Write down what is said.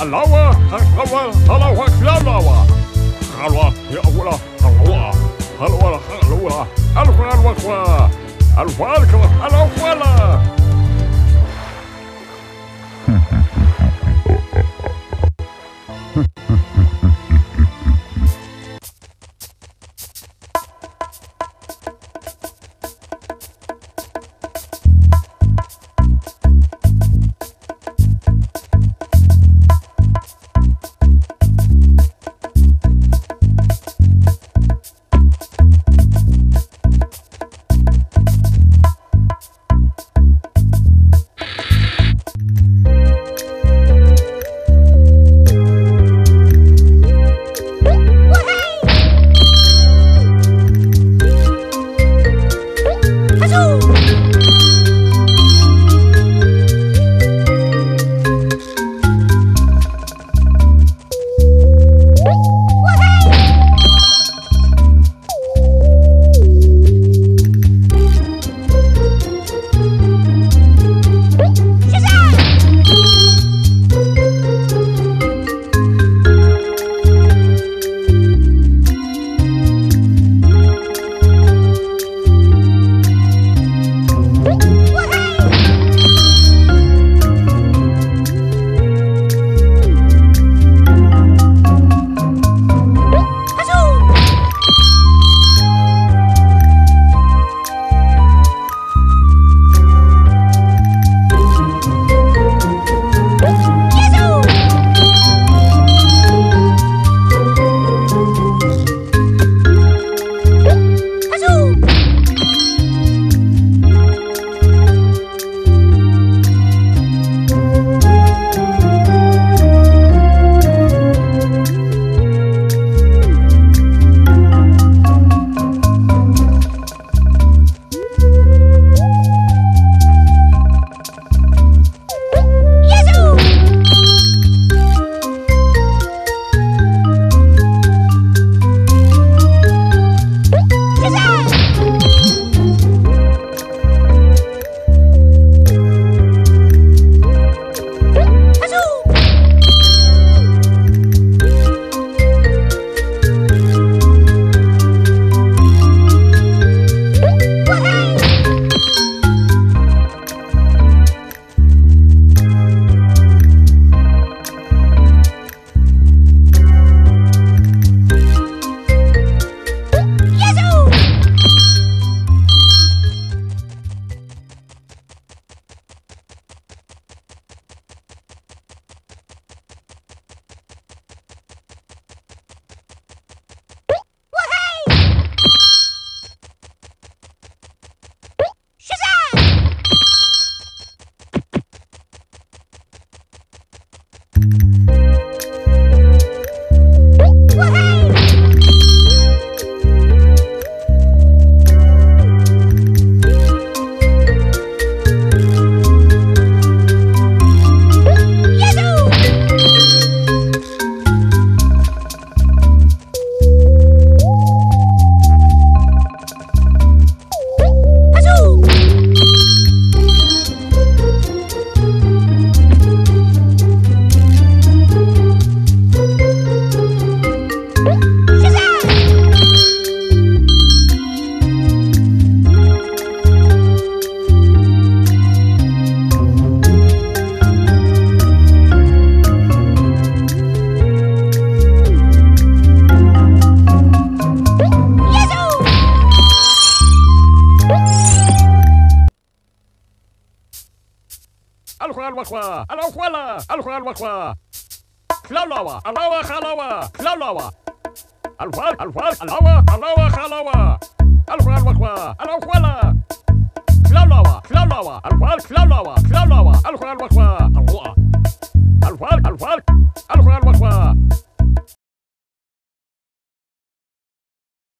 Alawa, Halawa, Halawa, Klalawa. Halwa, Yawala, Halawa, Halwa, Halwa, Alwa, Alwa, Alwa, Alwa, Alwa, الوخوة الوخوة الوخوة الوخوة خلاوة الهوا خلاوة خلاوة الفار الفار الهوا الهوا خلاوة الوخوة الوخوة الوخوة خلاوة خلاوة الفار خلاوة خلاوة الوخوة الوخوة الفار الفار